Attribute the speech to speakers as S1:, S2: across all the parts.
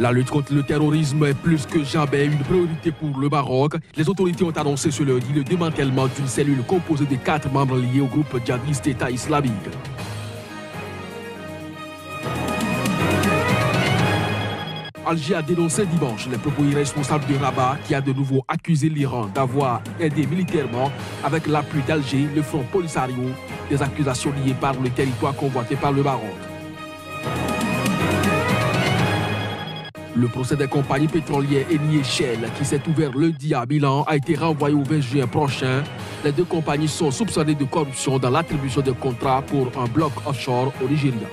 S1: La lutte contre le terrorisme est plus que jamais une priorité pour le Maroc. Les autorités ont annoncé ce lundi le démantèlement d'une cellule composée de quatre membres liés au groupe djihadiste État islamique. Alger a dénoncé dimanche les propos irresponsables de Rabat qui a de nouveau accusé l'Iran d'avoir aidé militairement avec l'appui d'Alger le front Polisario, des accusations liées par le territoire convoité par le Maroc. Le procès des compagnies pétrolières Eni et Shell, qui s'est ouvert lundi à Milan, a été renvoyé au 20 juin prochain. Les deux compagnies sont soupçonnées de corruption dans l'attribution de contrats pour un bloc offshore au Nigeria.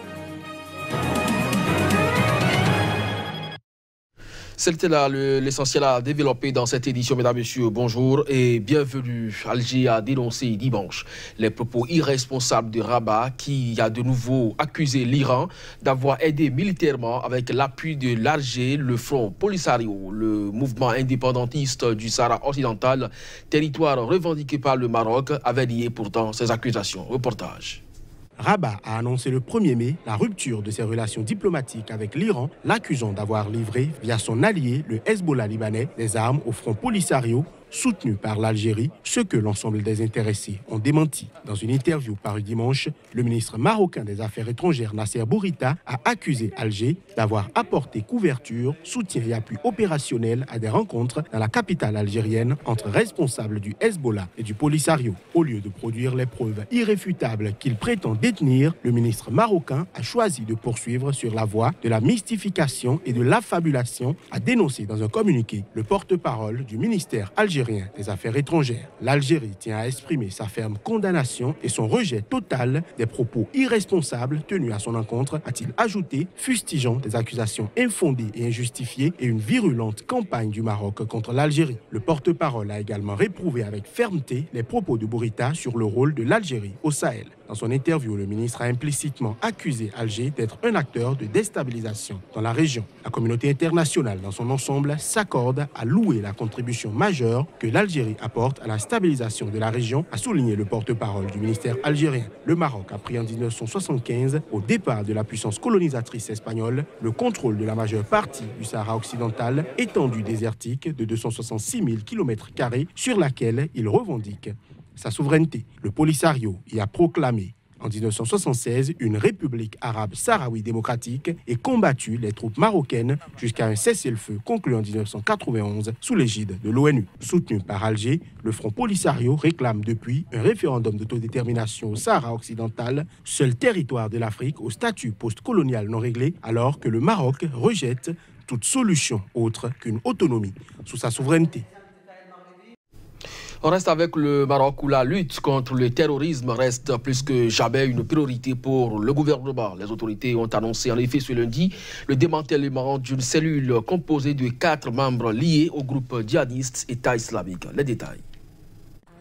S1: C'était là l'essentiel à développer dans cette édition, mesdames, messieurs. Bonjour et bienvenue. Alger a dénoncé dimanche les propos irresponsables de Rabat qui a de nouveau accusé l'Iran d'avoir aidé militairement avec l'appui de l'Alger le Front Polisario, le mouvement indépendantiste du Sahara occidental, territoire revendiqué par le Maroc, avait lié pourtant ces accusations. Reportage.
S2: Rabat a annoncé le 1er mai la rupture de ses relations diplomatiques avec l'Iran, l'accusant d'avoir livré, via son allié, le Hezbollah libanais, des armes au front Polisario soutenu par l'Algérie, ce que l'ensemble des intéressés ont démenti. Dans une interview parue dimanche, le ministre marocain des Affaires étrangères Nasser Bourita a accusé Alger d'avoir apporté couverture, soutien et appui opérationnel à des rencontres dans la capitale algérienne entre responsables du Hezbollah et du Polisario. Au lieu de produire les preuves irréfutables qu'il prétend détenir, le ministre marocain a choisi de poursuivre sur la voie de la mystification et de l'affabulation, a dénoncé dans un communiqué le porte-parole du ministère algérien des Affaires étrangères. L'Algérie tient à exprimer sa ferme condamnation et son rejet total des propos irresponsables tenus à son encontre, a-t-il ajouté, fustigeant des accusations infondées et injustifiées et une virulente campagne du Maroc contre l'Algérie. Le porte-parole a également réprouvé avec fermeté les propos de Bourita sur le rôle de l'Algérie au Sahel. Dans son interview, le ministre a implicitement accusé Alger d'être un acteur de déstabilisation dans la région. La communauté internationale dans son ensemble s'accorde à louer la contribution majeure que l'Algérie apporte à la stabilisation de la région, a souligné le porte-parole du ministère algérien. Le Maroc a pris en 1975, au départ de la puissance colonisatrice espagnole, le contrôle de la majeure partie du Sahara occidental, étendue désertique de 266 000 km sur laquelle il revendique sa souveraineté. Le Polisario y a proclamé en 1976 une république arabe sahraoui démocratique et combattu les troupes marocaines jusqu'à un cessez-le-feu conclu en 1991 sous l'égide de l'ONU. Soutenu par Alger, le Front Polisario réclame depuis un référendum d'autodétermination au Sahara occidental, seul territoire de l'Afrique au statut post-colonial non réglé, alors que le Maroc rejette toute solution autre qu'une autonomie sous sa souveraineté.
S1: On reste avec le Maroc où la lutte contre le terrorisme reste plus que jamais une priorité pour le gouvernement. Les autorités ont annoncé en effet ce lundi le démantèlement d'une cellule composée de quatre membres liés au groupe djihadiste État islamique. Les détails.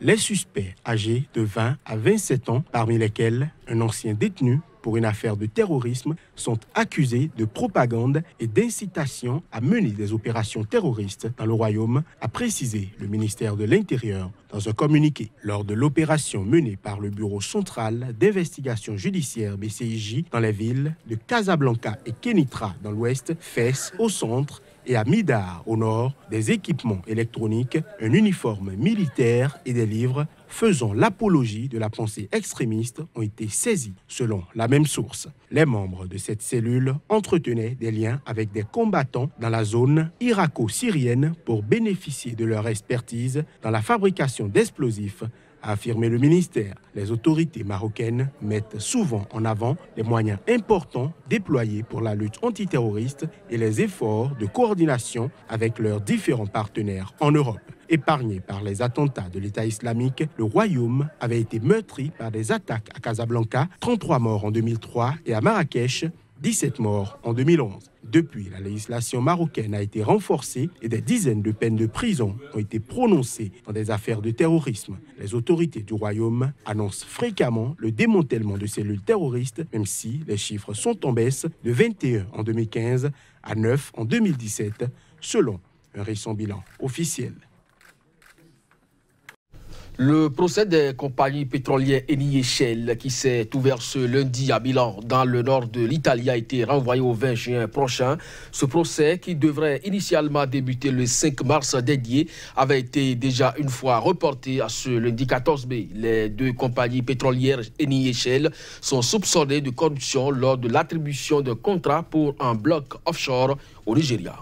S2: Les suspects âgés de 20 à 27 ans, parmi lesquels un ancien détenu pour une affaire de terrorisme sont accusés de propagande et d'incitation à mener des opérations terroristes dans le royaume, a précisé le ministère de l'Intérieur dans un communiqué. Lors de l'opération menée par le Bureau central d'investigation judiciaire BCIJ dans les villes de Casablanca et Kenitra dans l'ouest, Fès au centre et à Midar au nord, des équipements électroniques, un uniforme militaire et des livres faisant l'apologie de la pensée extrémiste ont été saisis, selon la même source. Les membres de cette cellule entretenaient des liens avec des combattants dans la zone irako-syrienne pour bénéficier de leur expertise dans la fabrication d'explosifs affirmé le ministère. Les autorités marocaines mettent souvent en avant les moyens importants déployés pour la lutte antiterroriste et les efforts de coordination avec leurs différents partenaires en Europe. Épargné par les attentats de l'État islamique, le royaume avait été meurtri par des attaques à Casablanca, 33 morts en 2003, et à Marrakech, 17 morts en 2011. Depuis, la législation marocaine a été renforcée et des dizaines de peines de prison ont été prononcées dans des affaires de terrorisme. Les autorités du royaume annoncent fréquemment le démantèlement de cellules terroristes, même si les chiffres sont en baisse de 21 en 2015 à 9 en 2017, selon un récent bilan officiel.
S1: Le procès des compagnies pétrolières Eni et Shell qui s'est ouvert ce lundi à Milan dans le nord de l'Italie a été renvoyé au 20 juin prochain. Ce procès qui devrait initialement débuter le 5 mars dernier avait été déjà une fois reporté à ce lundi 14 mai. Les deux compagnies pétrolières Eni et Shell sont soupçonnées de corruption lors de l'attribution de contrats pour un bloc offshore au Nigeria.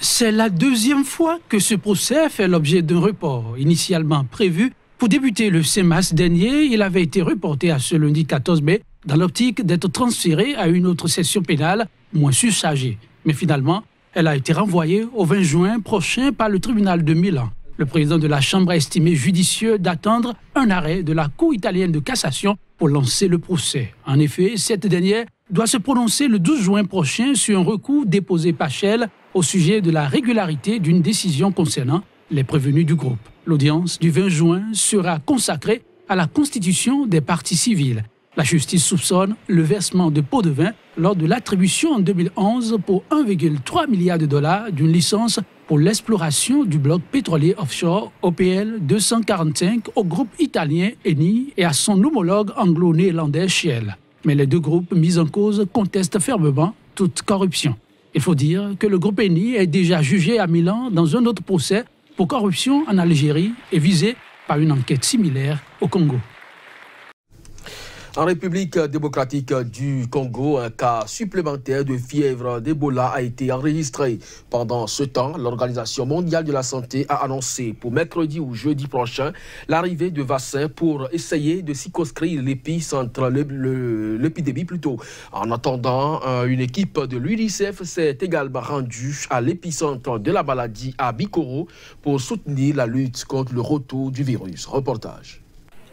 S3: C'est la deuxième fois que ce procès fait l'objet d'un report. Initialement prévu pour débuter le 5 mars dernier, il avait été reporté à ce lundi 14 mai dans l'optique d'être transféré à une autre session pénale moins surchargée. Mais finalement, elle a été renvoyée au 20 juin prochain par le tribunal de Milan. Le président de la Chambre a estimé judicieux d'attendre un arrêt de la Cour italienne de cassation pour lancer le procès. En effet, cette dernière doit se prononcer le 12 juin prochain sur un recours déposé par Shell au sujet de la régularité d'une décision concernant les prévenus du groupe. L'audience du 20 juin sera consacrée à la constitution des partis civils. La justice soupçonne le versement de pots de vin lors de l'attribution en 2011 pour 1,3 milliard de dollars d'une licence pour l'exploration du bloc pétrolier offshore OPL 245 au groupe italien Eni et à son homologue anglo-néerlandais Shell. Mais les deux groupes mis en cause contestent fermement toute corruption. Il faut dire que le groupe ENI est déjà jugé à Milan dans un autre procès pour corruption en Algérie et visé par une enquête similaire au Congo.
S1: En République démocratique du Congo, un cas supplémentaire de fièvre d'Ebola a été enregistré. Pendant ce temps, l'Organisation mondiale de la santé a annoncé pour mercredi ou jeudi prochain l'arrivée de vaccins pour essayer de circonscrire l'épicentre, l'épidémie plutôt. En attendant, une équipe de l'UNICEF s'est également rendue à l'épicentre de la maladie à Bikoro pour soutenir la lutte contre le retour du virus. Reportage.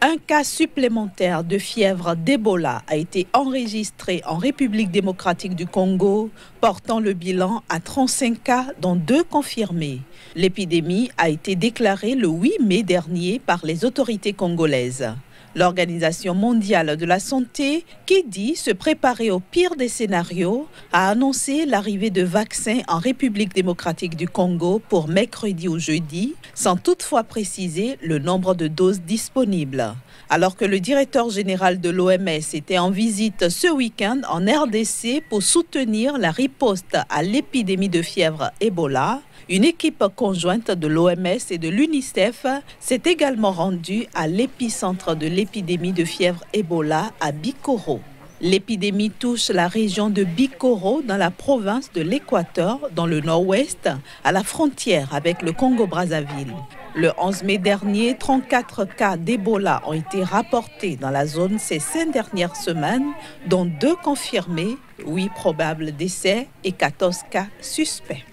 S4: Un cas supplémentaire de fièvre d'Ebola a été enregistré en République démocratique du Congo, portant le bilan à 35 cas, dont deux confirmés. L'épidémie a été déclarée le 8 mai dernier par les autorités congolaises. L'Organisation mondiale de la santé, qui dit se préparer au pire des scénarios, a annoncé l'arrivée de vaccins en République démocratique du Congo pour mercredi ou jeudi, sans toutefois préciser le nombre de doses disponibles. Alors que le directeur général de l'OMS était en visite ce week-end en RDC pour soutenir la riposte à l'épidémie de fièvre Ebola, une équipe conjointe de l'OMS et de l'UNICEF s'est également rendue à l'épicentre de l'épidémie de fièvre Ebola à Bikoro. L'épidémie touche la région de Bikoro dans la province de l'Équateur, dans le nord-ouest, à la frontière avec le Congo-Brazzaville. Le 11 mai dernier, 34 cas d'Ebola ont été rapportés dans la zone ces cinq dernières semaines, dont deux confirmés, huit probables décès et 14 cas suspects.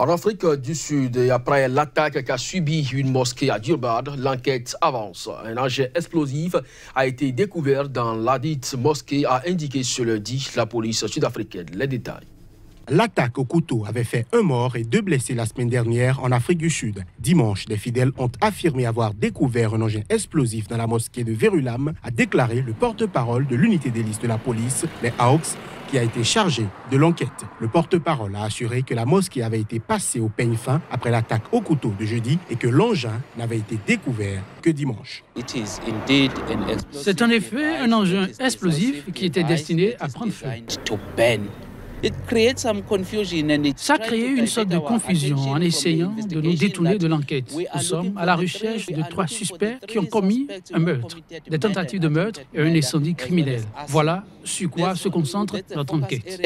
S1: En Afrique du Sud, après l'attaque qu'a subi une mosquée à Durban, l'enquête avance. Un engin explosif a été découvert dans la dite mosquée, a indiqué ce lundi la police sud-africaine. Les détails.
S2: L'attaque au couteau avait fait un mort et deux blessés la semaine dernière en Afrique du Sud. Dimanche, des fidèles ont affirmé avoir découvert un engin explosif dans la mosquée de Verulam, a déclaré le porte-parole de l'unité d'hélice de la police, les Hawks, qui a été chargé de l'enquête. Le porte-parole a assuré que la mosquée avait été passée au peigne fin après l'attaque au couteau de jeudi et que l'engin n'avait été découvert que dimanche.
S3: C'est en effet un engin explosif qui était destiné à prendre feu. Ça a créé une sorte de confusion en essayant de nous détourner de l'enquête. Nous sommes à la recherche de trois suspects qui ont commis un meurtre, des tentatives de meurtre et un incendie criminel. Voilà sur quoi se concentre notre enquête.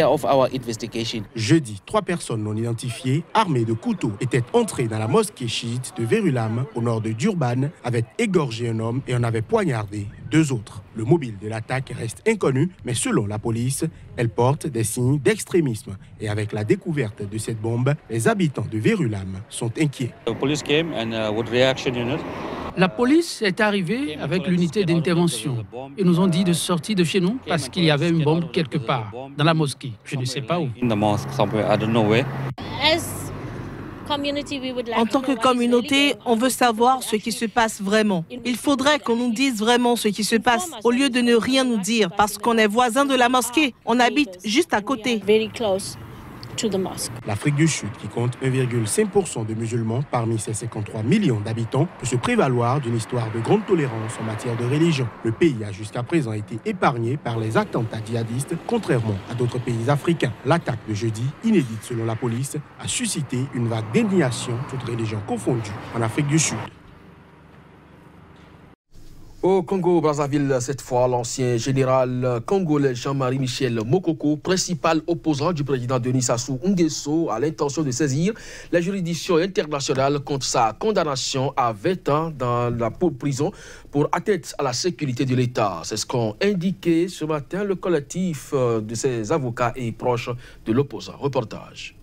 S2: Jeudi, trois personnes non identifiées, armées de couteaux, étaient entrées dans la mosquée chiite de Verulam, au nord de Durban, avaient égorgé un homme et en avaient poignardé deux autres. Le mobile de l'attaque reste inconnu, mais selon la police, elle porte des signes d'extrémisme. Et avec la découverte de cette bombe, les habitants de Verulam sont inquiets.
S3: La police est arrivée avec l'unité d'intervention. Ils nous ont dit de sortir de chez nous parce qu'il y avait une bombe quelque part, dans la mosquée. Je ne sais pas où.
S5: En tant que communauté, on veut savoir ce qui se passe vraiment. Il faudrait qu'on nous dise vraiment ce qui se passe au lieu de ne rien nous dire parce qu'on est voisin de la mosquée. On habite juste à côté.
S2: L'Afrique du Sud, qui compte 1,5% de musulmans parmi ses 53 millions d'habitants, peut se prévaloir d'une histoire de grande tolérance en matière de religion. Le pays a jusqu'à présent été épargné par les attentats djihadistes, contrairement à d'autres pays africains. L'attaque de jeudi, inédite selon la police, a suscité une vague d'indignation, toutes religions confondues, en Afrique du Sud.
S1: Au Congo-Brazzaville, cette fois, l'ancien général congolais Jean-Marie Michel Mokoko, principal opposant du président Denis Sassou Nguesso, a l'intention de saisir la juridiction internationale contre sa condamnation à 20 ans dans la prison pour atteinte à la sécurité de l'État. C'est ce qu'ont indiqué ce matin le collectif euh, de ses avocats et proches de l'opposant. Reportage.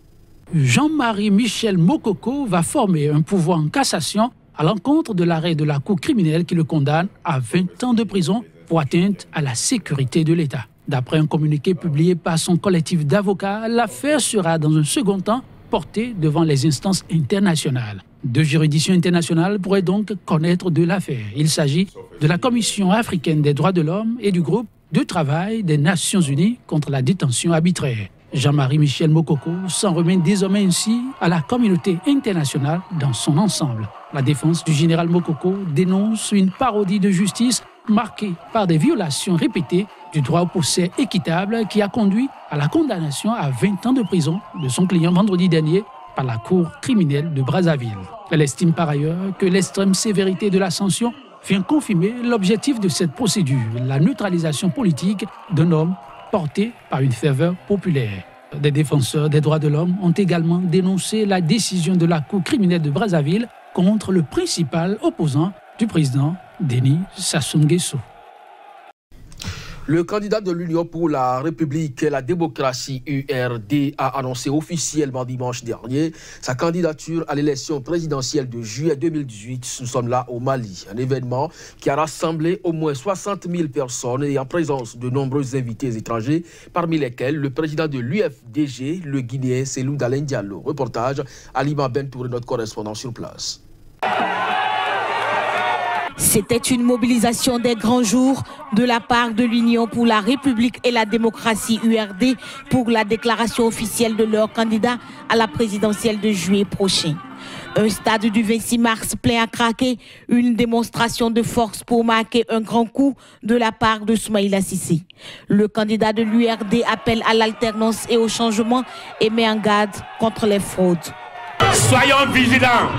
S3: Jean-Marie Michel Mokoko va former un pouvoir en cassation à l'encontre de l'arrêt de la Cour criminelle qui le condamne à 20 ans de prison pour atteinte à la sécurité de l'État. D'après un communiqué publié par son collectif d'avocats, l'affaire sera dans un second temps portée devant les instances internationales. Deux juridictions internationales pourraient donc connaître de l'affaire. Il s'agit de la Commission africaine des droits de l'homme et du groupe de travail des Nations unies contre la détention arbitraire. Jean-Marie Michel Mokoko s'en remet désormais ainsi à la communauté internationale dans son ensemble. La défense du général Mokoko dénonce une parodie de justice marquée par des violations répétées du droit au procès équitable qui a conduit à la condamnation à 20 ans de prison de son client vendredi dernier par la Cour criminelle de Brazzaville. Elle estime par ailleurs que l'extrême sévérité de la sanction vient confirmer l'objectif de cette procédure, la neutralisation politique d'un homme porté par une ferveur populaire. Des défenseurs des droits de l'homme ont également dénoncé la décision de la Cour criminelle de Brazzaville contre le principal opposant du président Denis Sassou Nguesso.
S1: Le candidat de l'Union pour la République et la démocratie URD a annoncé officiellement dimanche dernier sa candidature à l'élection présidentielle de juillet 2018. Nous sommes là au Mali, un événement qui a rassemblé au moins 60 000 personnes et en présence de nombreux invités étrangers, parmi lesquels le président de l'UFDG, le Guinéen Selou Dalen Diallo. Reportage Alima Bentour, notre correspondant sur place.
S6: C'était une mobilisation des grands jours de la part de l'Union pour la République et la démocratie URD pour la déclaration officielle de leur candidat à la présidentielle de juillet prochain. Un stade du 26 mars plein à craquer, une démonstration de force pour marquer un grand coup de la part de Soumaïla Sissi. Le candidat de l'URD appelle à l'alternance et au changement et met en garde contre les fraudes.
S7: Soyons vigilants.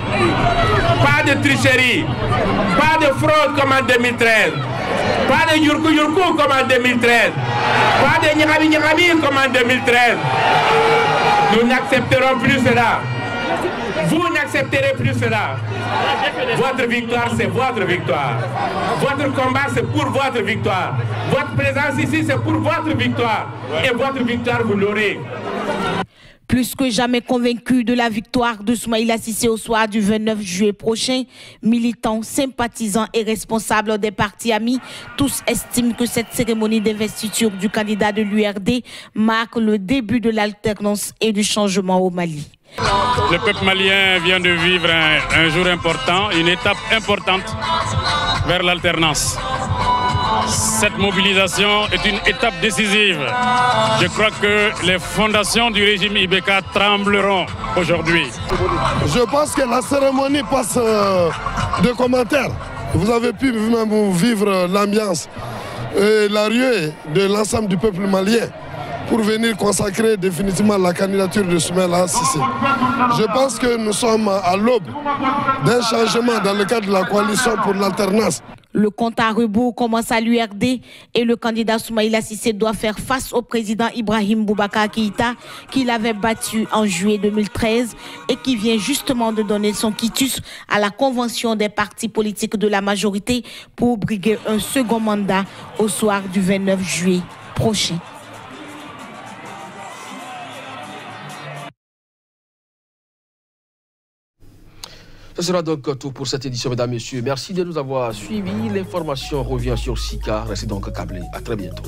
S7: Pas de tricherie. Pas de fraude comme en 2013. Pas de yurku yurku comme en 2013. Pas de nyagami nyagami comme en 2013. Nous n'accepterons plus cela. Vous n'accepterez plus cela. Votre victoire, c'est votre victoire. Votre combat, c'est pour votre victoire. Votre présence ici, c'est pour votre victoire. Et votre victoire, vous l'aurez
S6: plus que jamais convaincu de la victoire de Soumaïla Sissé au soir du 29 juillet prochain, militants, sympathisants et responsables des partis amis, tous estiment que cette cérémonie d'investiture du candidat de l'URD marque le début de l'alternance et du changement au Mali.
S8: Le peuple malien vient de vivre un, un jour important, une étape importante vers l'alternance. Cette mobilisation est une étape décisive. Je crois que les fondations du régime IBK trembleront aujourd'hui.
S9: Je pense que la cérémonie passe euh, de commentaires. Vous avez pu même vivre l'ambiance et la ruée de l'ensemble du peuple malien pour venir consacrer définitivement la candidature de Soumela Sissé. Je pense que nous sommes à l'aube d'un changement dans le cadre de la coalition pour l'alternance.
S6: Le compte à rebours commence à l'URD et le candidat Soumaïla Sissé doit faire face au président Ibrahim Boubacar Keïta qu'il avait battu en juillet 2013 et qui vient justement de donner son quitus à la convention des partis politiques de la majorité pour briguer un second mandat au soir du 29 juillet prochain.
S1: Ce sera donc tout pour cette édition, mesdames, messieurs. Merci de nous avoir suivis. L'information revient sur SICA. Restez donc câblés. À très bientôt.